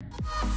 Bye.